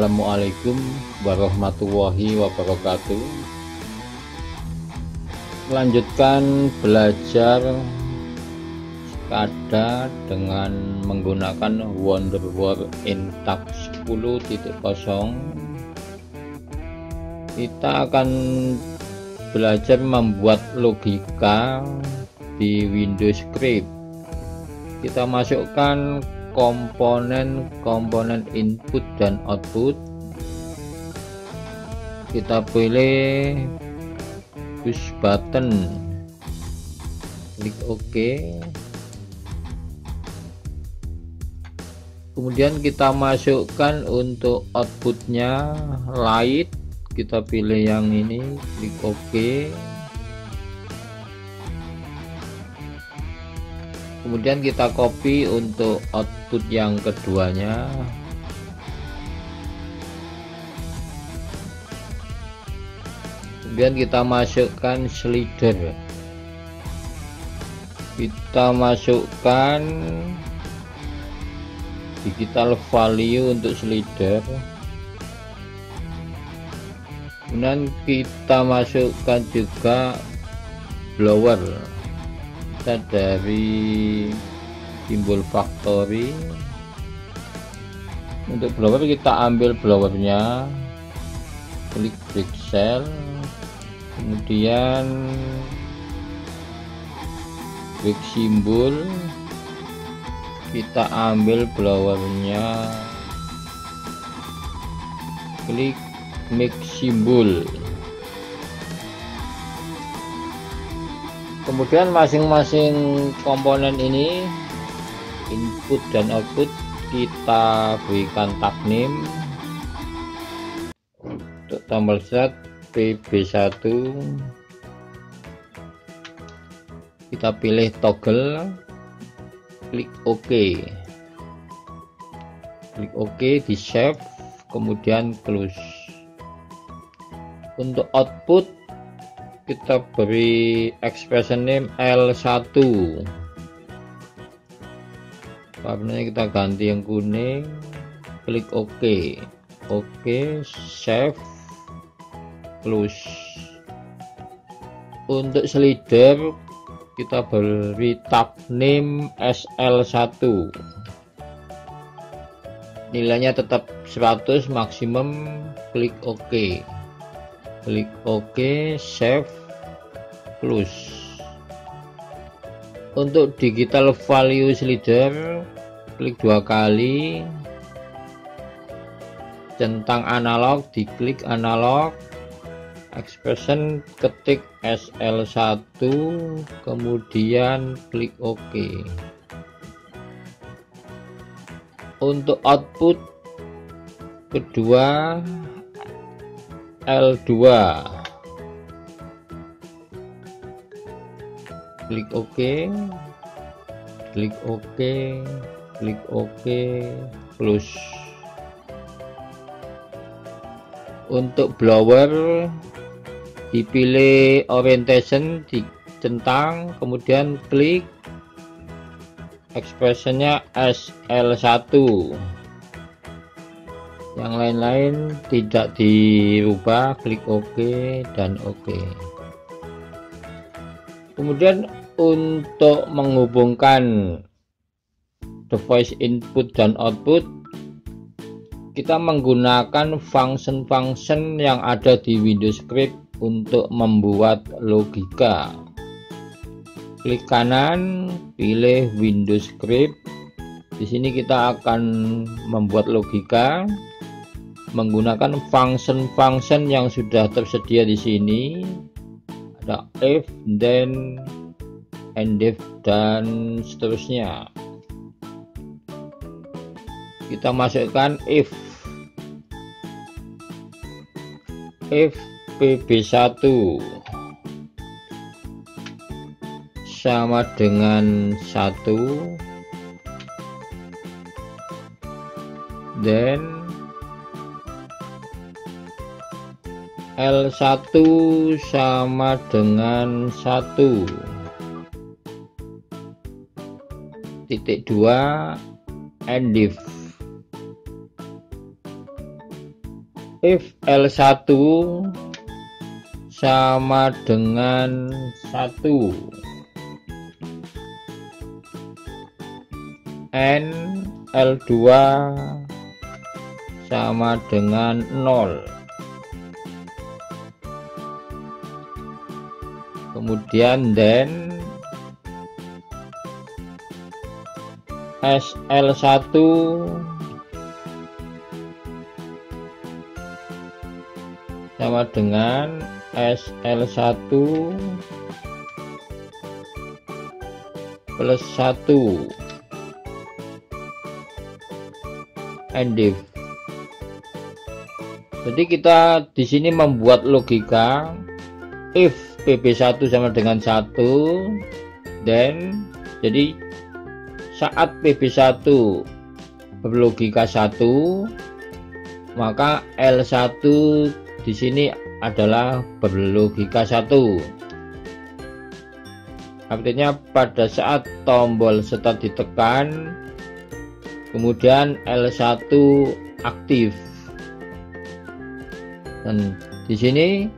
Assalamualaikum warahmatullahi wabarakatuh. Melanjutkan belajar SCADA dengan menggunakan Wonderware Intact 10.0 Kita akan belajar membuat logika di Windows Script. Kita masukkan komponen-komponen input dan output. Kita pilih push button. Klik OK. Kemudian kita masukkan untuk outputnya light. Kita pilih yang ini klik OK kemudian kita copy untuk output yang keduanya. Kemudian kita masukkan slider. Kita masukkan digital value untuk slider. Kemudian kita masukkan juga blower kita dari simbol factory untuk blower kita ambil blowernya. Klik break cell. Kemudian klik simbol. Kita ambil blowernya. Klik make simbol kemudian masing-masing komponen ini input dan output kita berikan tag name untuk tombol start PB1 kita pilih toggle klik OK. Klik OK di save kemudian close. Untuk output kita beri expression name L1 warnanya kita ganti yang kuning klik OK. OK save close. Untuk slider kita beri tab name SL1 nilainya tetap 100 maksimum klik OK. Klik OK save plus. Untuk digital value slider klik dua kali. Centang analog diklik analog. Expression ketik SL1 kemudian klik OK. Untuk output kedua L2 klik OK. Klik OK. Klik OK. Plus. Untuk blower dipilih orientation di centang kemudian klik expressionnya SL1 yang lain-lain tidak dirubah klik OK dan OK. Kemudian untuk menghubungkan device input dan output kita menggunakan function-function yang ada di Windows Script untuk membuat logika. Klik kanan pilih Windows Script. Di sini kita akan membuat logika menggunakan function-function yang sudah tersedia di sini. Ada if then and if dan seterusnya. Kita masukkan if. If pb1 sama dengan 1 then L1 sama dengan 1 titik 2 and if if L1 sama dengan 1 N L2 sama dengan 0 kemudian then SL1 sama dengan SL1 plus 1 and if jadi kita di sini membuat logika if PB1 sama dengan 1 then jadi saat PB1 berlogika 1 maka L1 di sini adalah berlogika satu. Artinya pada saat tombol start ditekan kemudian L1 aktif. Dan di sini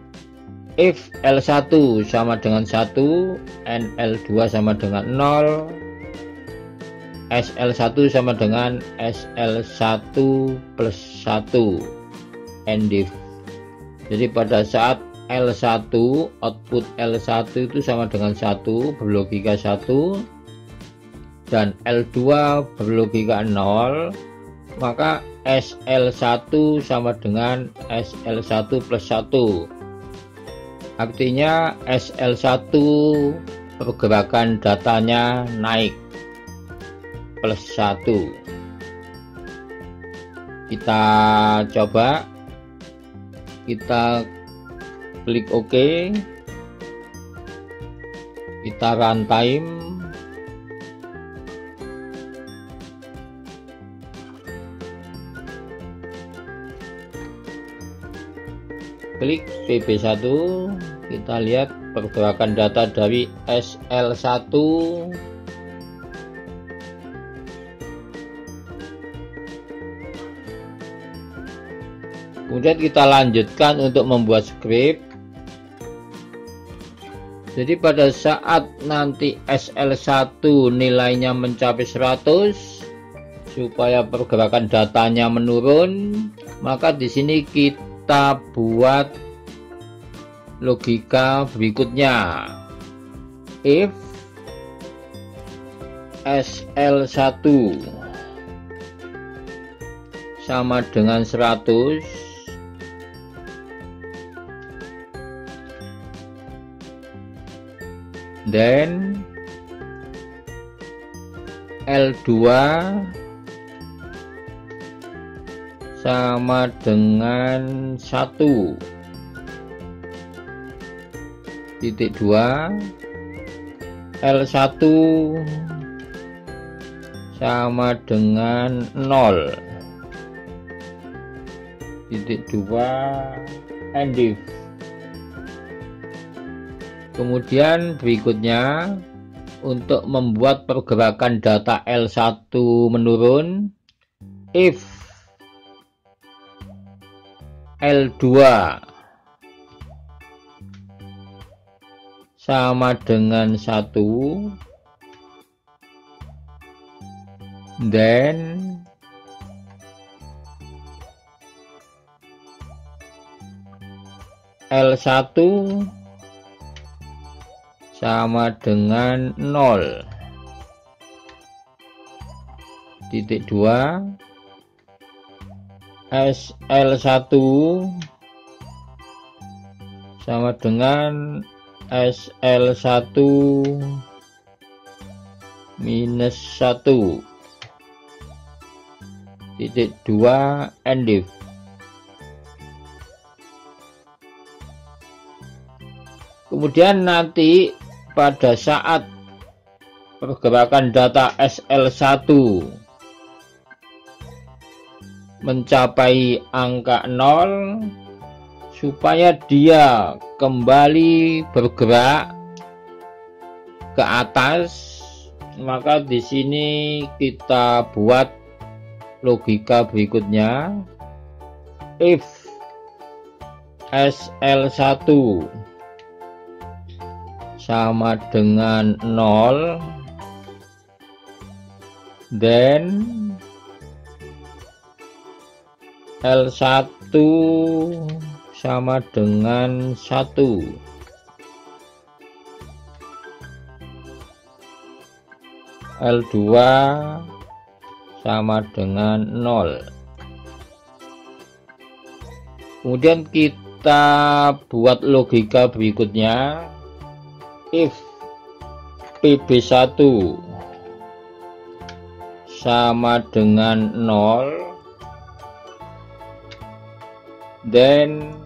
if L1 sama dengan 1 and L2 sama dengan 0 SL1 sama dengan SL1 plus 1 and if jadi pada saat L1 output L1 itu sama dengan 1 berlogika 1 dan L2 berlogika 0 maka SL1 sama dengan SL1 plus 1 artinya SL1 pergerakan datanya naik plus 1 kita coba. Kita klik OK. Kita runtime klik PB1 kita lihat pergerakan data dari SL1 kemudian kita lanjutkan untuk membuat script. Jadi pada saat nanti SL1 nilainya mencapai 100 supaya pergerakan datanya menurun maka di sini kita buat logika berikutnya. If SL1 sama dengan 100 then L2 sama dengan 1 titik 2 L1 sama dengan 0 titik 2 and if kemudian berikutnya untuk membuat pergerakan data L1 menurun if L2 sama dengan 1 then L1 sama dengan 0 titik 2 SL1 sama dengan SL1 minus 1 titik 2 end kemudian nanti pada saat pergerakan data SL1 mencapai angka 0 supaya dia kembali bergerak ke atas maka di sini kita buat logika berikutnya. If SL1 sama dengan 0 then L1 sama dengan 1 L2 sama dengan 0 kemudian kita buat logika berikutnya if PB1 sama dengan 0 then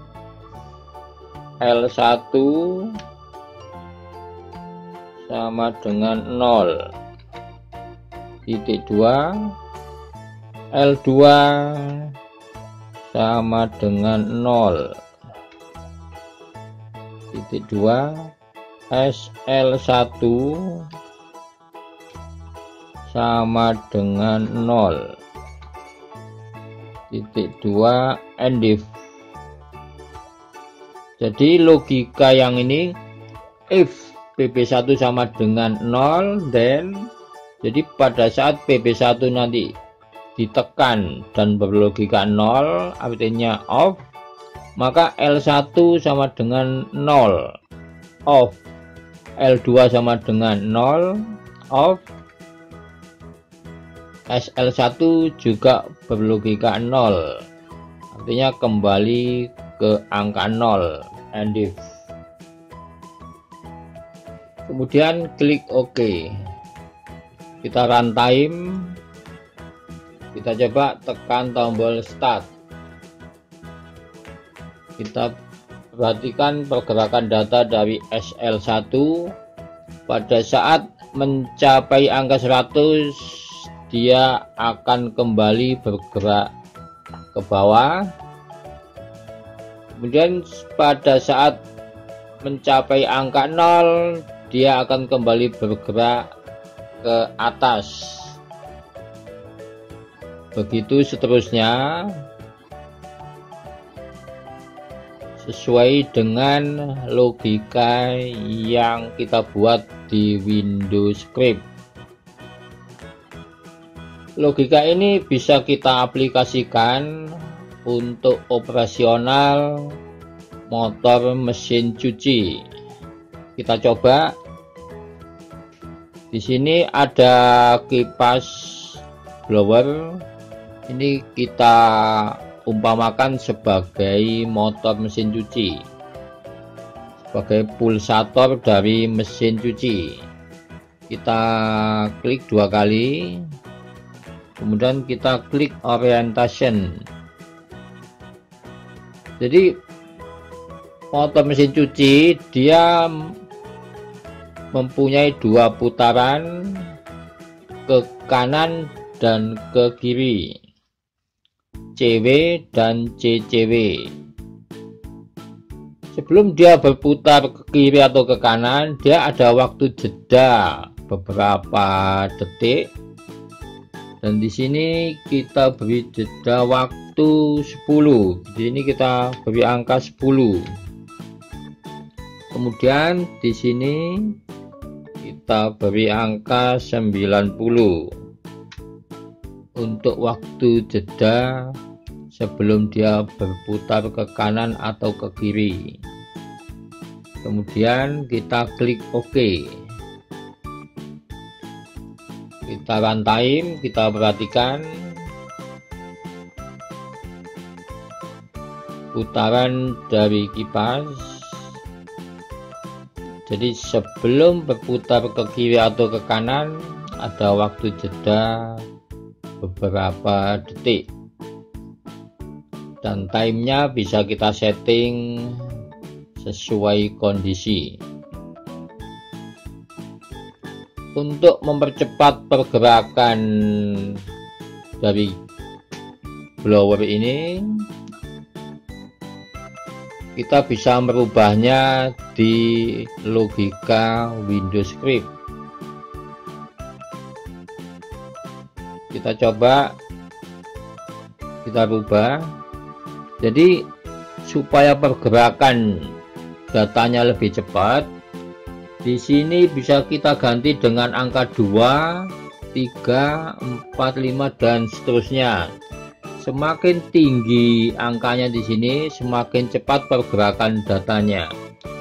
L1 sama dengan 0 titik 2 L2 sama dengan 0 titik 2 SL1 sama dengan 0 titik 2 endif jadi logika yang ini if PP1 sama dengan 0 then jadi pada saat PP1 nanti ditekan dan berlogika 0 artinya off maka L1 sama dengan 0 off L2 sama dengan 0 off SL1 juga berlogika 0 artinya kembali ke angka 0 and if. Kemudian klik OK. Kita runtime kita coba tekan tombol start. Kita perhatikan pergerakan data dari SL1 pada saat mencapai angka 100 dia akan kembali bergerak ke bawah. Kemudian pada saat mencapai angka 0 dia akan kembali bergerak ke atas. Begitu seterusnya sesuai dengan logika yang kita buat di Windows Script. Logika ini bisa kita aplikasikan untuk operasional motor mesin cuci. Kita coba. Di sini ada kipas blower. Ini kita umpamakan sebagai motor mesin cuci. Sebagai pulsator dari mesin cuci. Kita klik dua kali. Kemudian kita klik orientation. Jadi motor mesin cuci dia mempunyai dua putaran ke kanan dan ke kiri CW dan CCW sebelum dia berputar ke kiri atau ke kanan dia ada waktu jeda beberapa detik. Dan di sini kita beri jeda waktu 10 di sini kita beri angka 10 kemudian di sini kita beri angka 90 untuk waktu jeda sebelum dia berputar ke kanan atau ke kiri. Kemudian kita klik OK. Kita runtime kita perhatikan. Putaran dari kipas. Jadi sebelum berputar ke kiri atau ke kanan ada waktu jeda beberapa detik dan timenya bisa kita setting sesuai kondisi. Untuk mempercepat pergerakan dari blower ini kita bisa merubahnya di logika Windows Script. Kita coba kita rubah jadi supaya pergerakan datanya lebih cepat di sini bisa kita ganti dengan angka 2 3 4 5 dan seterusnya. Semakin tinggi angkanya di sini semakin cepat pergerakan datanya.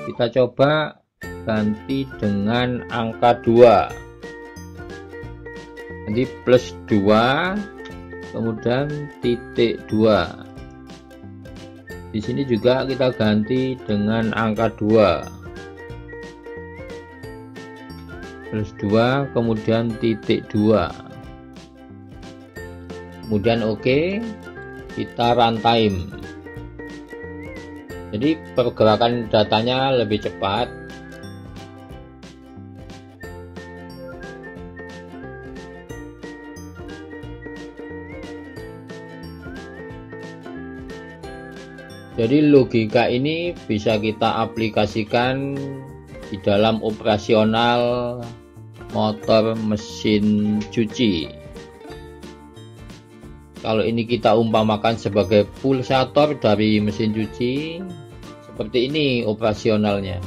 Kita coba ganti dengan angka 2 nanti plus 2 kemudian titik 2 di sini juga kita ganti dengan angka 2 plus 2 kemudian titik 2 kemudian oke OK, kita runtime jadi pergerakan datanya lebih cepat jadi logika ini bisa kita aplikasikan di dalam operasional motor mesin cuci. Kalau ini kita umpamakan sebagai pulsator dari mesin cuci seperti ini operasionalnya.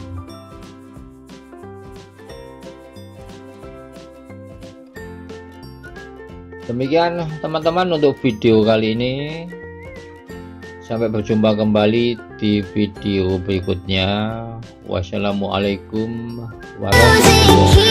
Demikian teman-teman untuk video kali ini sampai berjumpa kembali di video berikutnya. Wassalamualaikum warahmatullahi wabarakatuh